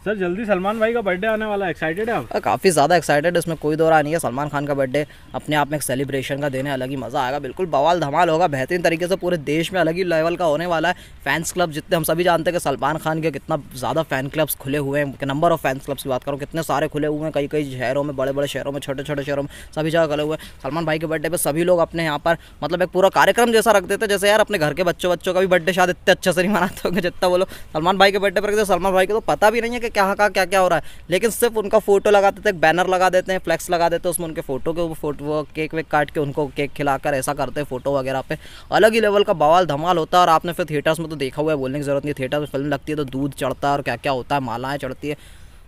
Sir, जल्दी सलमान भाई का बर्थडे आने वाला है। एक्साइटेड है आप? काफ़ी ज़्यादा एक्साइटेड इसमें कोई दो रहा नहीं है। सलमान खान का बर्थडे अपने आप में एक सेलिब्रेशन का देने अलग ही मज़ा आएगा। बिल्कुल बवाल धमाल होगा। बेहतरीन तरीके से पूरे देश में अलग ही लेवल का होने वाला है। फैंस क्लब जितने हम सभी जानते हैं कि सलमान खान के कितना ज़्यादा फ़ैन क्लब्स खुले हुए हैं। नंबर ऑफ़ फैंस क्लब्स की बात करूँ, कितने सारे खुले हुए हैं। कई कई शहरों में बड़े बड़े शहरों में छोटे छोटे शहरों में सभी जगह खुले हुए हैं। सलमान भाई के बर्थडे पर सभी लोग अपने यहाँ पर मतलब एक पूरा कार्यक्रम जैसा रख देते जैसे यार, अपने घर के बच्चों बच्चों का भी बर्थडे शायद इतने अच्छे से नहीं मनाते होंगे जितना बोलो सलमान भाई के बर्थडे पर सलमान भाई को तो पता भी नहीं है कि क्या क्या क्या हो रहा है। लेकिन सिर्फ़ उनका फ़ोटो लगा देते हैं बैनर लगा देते हैं फ्लैक्स लगा देते हैं, उसमें उनके फ़ोटो के, फ़ोटो केक वेक काट के उनको केक खिलाकर ऐसा करते हैं फ़ोटो वगैरह पे। अलग ही लेवल का बवाल धमाल होता है और आपने फिर थिएटर्स में तो देखा हुआ है, बोलने की ज़रूरत नहीं थिएटर में फ़िल्म लगती है तो दूध चढ़ता है और क्या क्या होता है, मालाएँ चढ़ती है।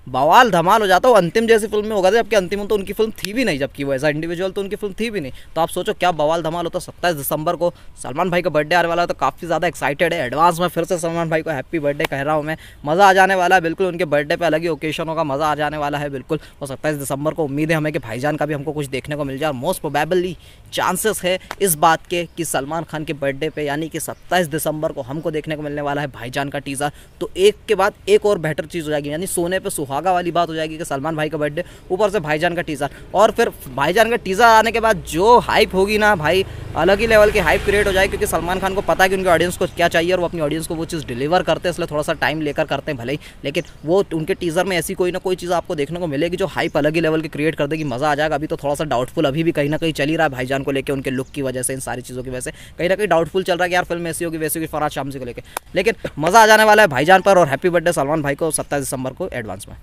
बवाल धमाल हो जाता है अंतिम जैसी फ़िल्म में होगा जबकि अंतिम तो उनकी फ़िल्म थी भी नहीं, जबकि वो ऐसा इंडिविजुअल तो उनकी फ़िल्म थी भी नहीं। तो आप सोचो क्या बवाल धमाल होता है, सत्ताईस दिसंबर को सलमान भाई का बर्थडे आने वाला तो काफ़ी ज़्यादा एक्साइटेड है एडवांस में फिर से सलमान भाई को हैप्पी बर्थडे कह रहा हूँ मैं। मज़ा आ जाने वाला है, बिल्कुल उनके बर्थडे पर अलग ही ओकेशनों का मज़ा आ जाने वाला है, बिल्कुल। और सत्ताईस दिसंबर को उम्मीद है हमें कि भाईजान का भी हमको कुछ देखने को मिल जाए मोस्ट प्रोबेबली चांसेस है इस बात के कि सलमान खान के बर्थडे पे, यानी कि सत्ताईस दिसंबर को हमको देखने को मिलने वाला है भाईजान का टीज़र तो एक के बाद एक और बेटर चीज़ हो जाएगी, यानी सोने पे सुहागा वाली बात हो जाएगी कि सलमान भाई का बर्थडे, ऊपर से भाईजान का टीज़र और फिर भाईजान का टीज़र आने के बाद जो हाइप होगी ना भाई अलग ही लेवल की हाइप क्रिएट हो जाए, क्योंकि सलमान खान को पता है कि उनके ऑडियंस को क्या चाहिए और वो अपनी ऑडियंस को वो चीज़ डिलीवर करते हैं, इसलिए थोड़ा सा टाइम लेकर करते हैं भले ही। लेकिन वो उनके टीज़र में ऐसी कोई ना कोई चीज़ आपको देखने को मिलेगी जो हाइप अलग ही लेवल की क्रिएट कर देगी, मज़ा आ जाएगा। अभी तो थोड़ा सा डाउटफुल अभी भी कहीं ना कहीं चल ही रहा है भाईजान को लेकर उनके लुक की वजह से, इन सारी चीज़ों की वजह से। कहीं ना कहीं डाउटफुल चल रहा है यार फ़िल्म ऐसी होगी, वैसी होगी फराज शाम को लेकर लेकिन मज़ा आ जाने वाला है भाईजान पर और हैप्पी बर्थडे सलमान भाई को सत्ताईस दिसंबर को एडवांस में।